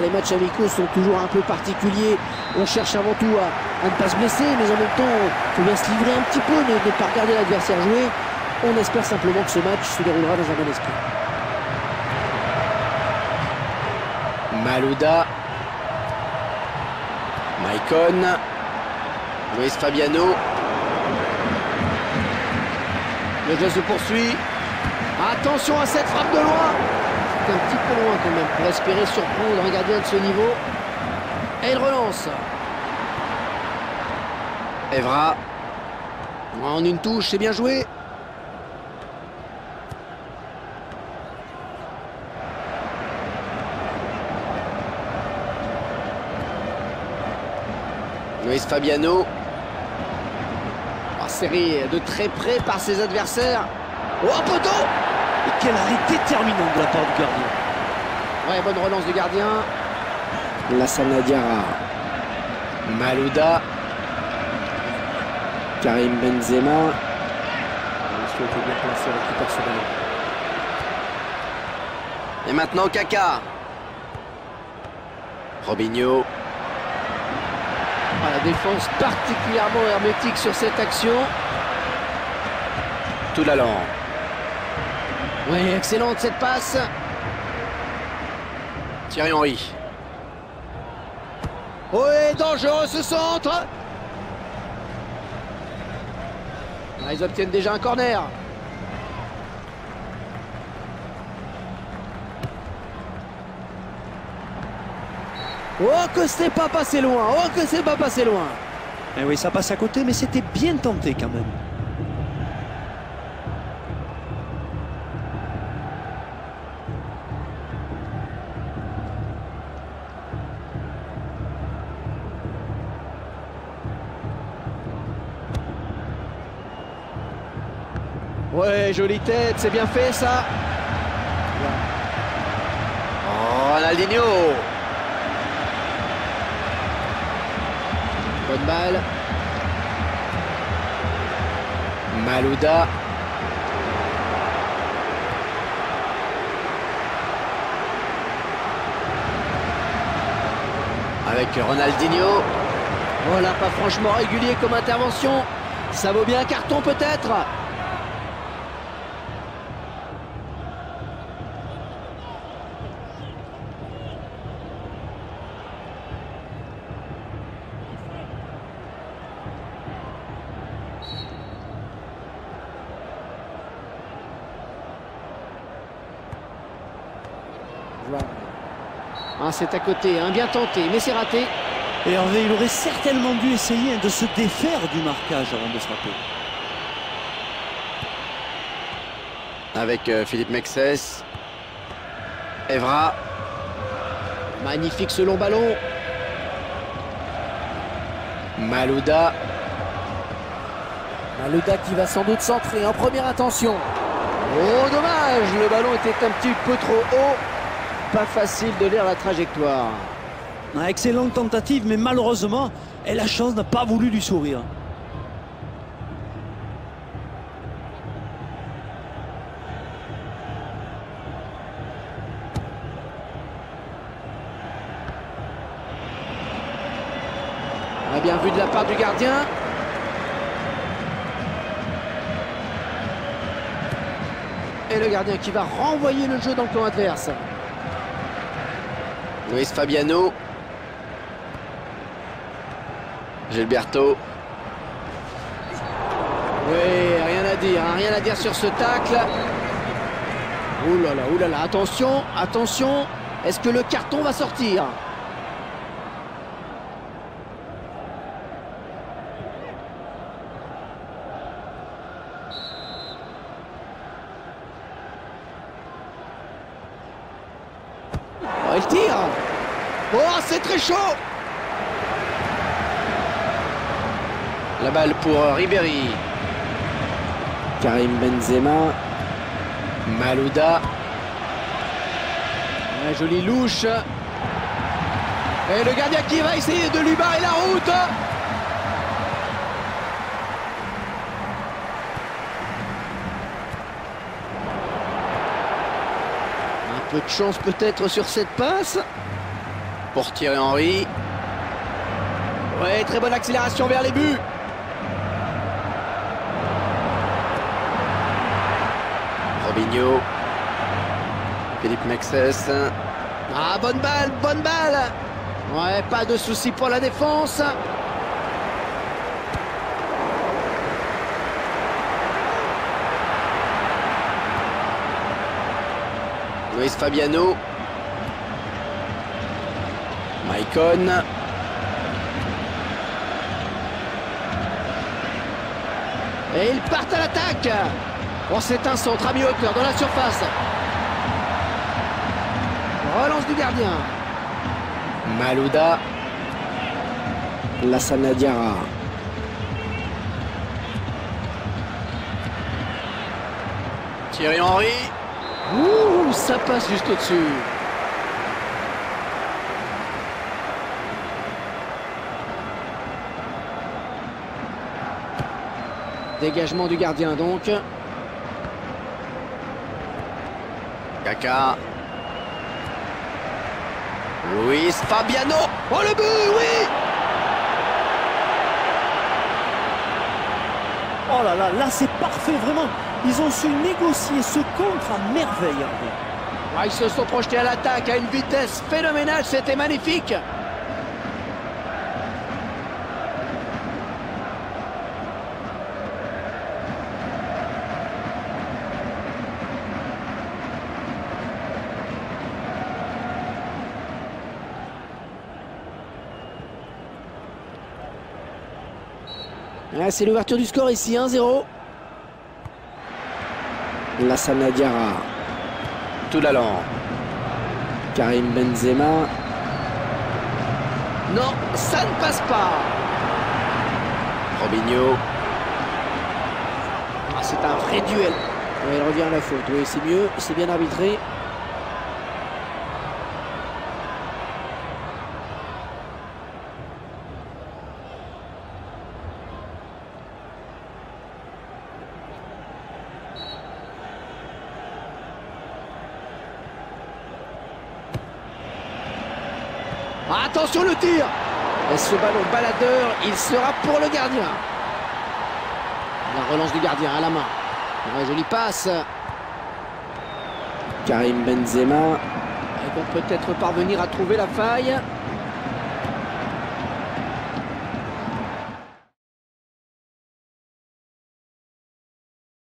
Les matchs amicaux sont toujours un peu particuliers. On cherche avant tout à, à ne pas se blesser, mais en même temps, il faut bien se livrer un petit peu, ne, ne pas regarder l'adversaire jouer. On espère simplement que ce match se déroulera dans un bon esprit. Malouda. Maicon. Luis Fabiano. Le jeu se poursuit. Attention à cette frappe de loin. Un petit peu loin quand même pour espérer surprendre un gardien de ce niveau. Et il relance. Evra. En une touche, c'est bien joué. Luis Fabiano. Oh, serré de très près par ses adversaires. Oh, poteau Et quel arrêt déterminant de la part du gardien. Ouais, bonne relance du gardien. Lassana Diarra. Malouda. Karim Benzema. Et maintenant Kaka. Robinho. Ah, la défense particulièrement hermétique sur cette action. Toulalan. Oui, excellente cette passe. Thierry Henry. Oui, dangereux ce centre. Ah, ils obtiennent déjà un corner. Oh que c'est pas passé loin, oh que c'est pas passé loin. Eh oui, ça passe à côté, mais c'était bien tenté quand même. Ouais, jolie tête, c'est bien fait ça. Oh, Ronaldinho. Bonne balle. Malouda. Avec Ronaldinho. Voilà, pas franchement régulier comme intervention. Ça vaut bien un carton peut-être? Ah, c'est à côté, hein, bien tenté, mais c'est raté. Et Hervé, il aurait certainement dû essayer de se défaire du marquage avant de frapper. Avec euh, Philippe Mexès. Evra. Magnifique ce long ballon. Malouda. Malouda qui va sans doute centrer en première intention. Oh dommage, le ballon était un petit peu trop haut. Pas facile de lire la trajectoire. Excellente tentative, mais malheureusement, et la chance n'a pas voulu lui sourire. Bien vu de la part du gardien. Et le gardien qui va renvoyer le jeu dans le camp adverse. Luis Fabiano. Gilberto. Oui, rien à dire, hein, rien à dire sur ce tacle. Ouh là ouh attention, attention. Est-ce que le carton va sortir? Il tire Oh, c'est très chaud La balle pour Ribéry. Karim Benzema. Malouda. Un joli louche. Et le gardien qui va essayer de lui barrer la route. Peu de chance peut-être sur cette passe. Pour Thierry Henry. Ouais, très bonne accélération vers les buts. Robinho. Philippe Mexès. Ah, bonne balle, bonne balle. Ouais, pas de souci pour la défense. Fabiano. Maicon. Et ils partent à l'attaque. Oh, c'est un centre à mi-hauteur dans la surface. Relance du gardien. Malouda. Lassana Diarra. Thierry Henry. Ça passe juste au-dessus. Dégagement du gardien donc. Kaka. Luis Fabiano. Oh le but, oui Oh là là, là c'est parfait, vraiment. Ils ont su négocier ce contre à merveille. Ah, Ils se sont projetés à l'attaque à une vitesse phénoménale, c'était magnifique. Ah, C'est l'ouverture du score ici, 1-0. Lassana Diarra. Tout l'allant. Karim Benzema. Non, ça ne passe pas. Robinho. Ah, c'est un vrai duel. Ouais, il revient à la faute. Oui, c'est mieux, c'est bien arbitré. Attention le tir Et ce ballon baladeur, il sera pour le gardien. La relance du gardien à la main. Ouais, jolie passe. Karim Benzema. Ils vont peut-être parvenir à trouver la faille.